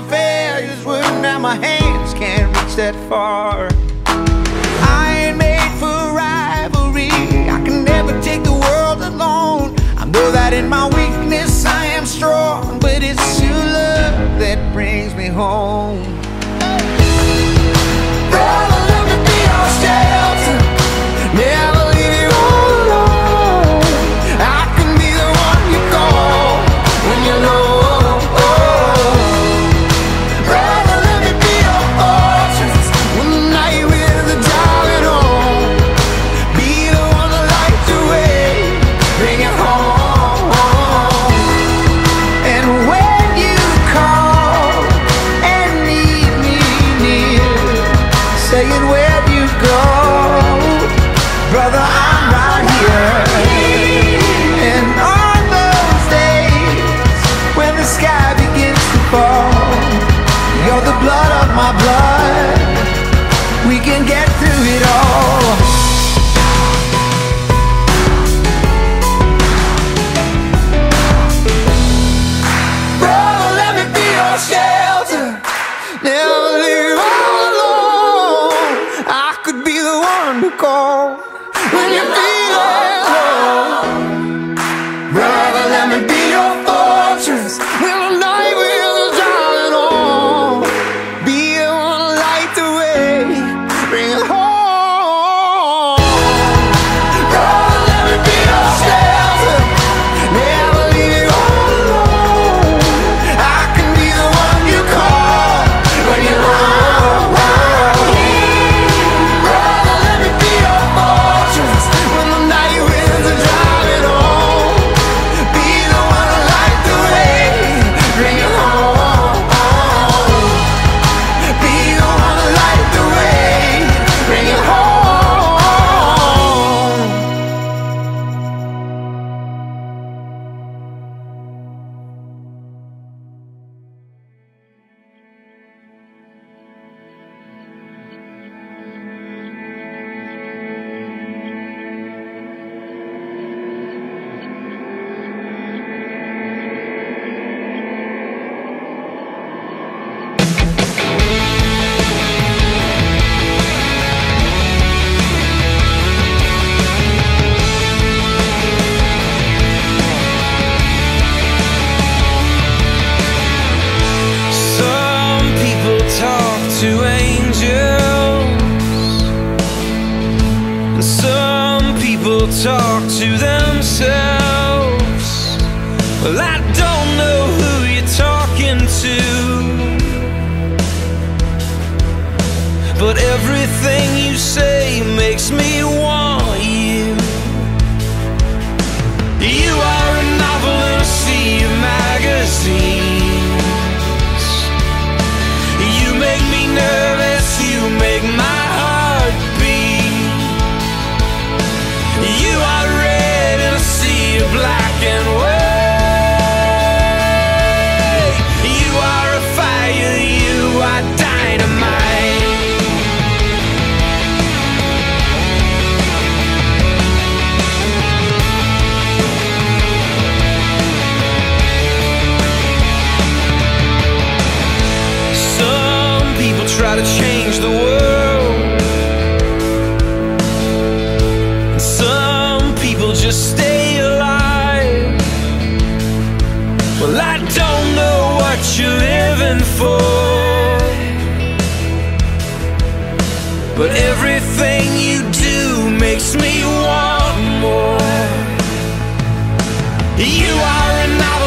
the failures were now my hands can't reach that far. I ain't made for rivalry. I can never take the world alone. I know that in my weakness I am strong But it's your love that brings me home. Some people talk to themselves. Well, I don't know who you're talking to. But everything you say makes But everything you do makes me want more You are enough.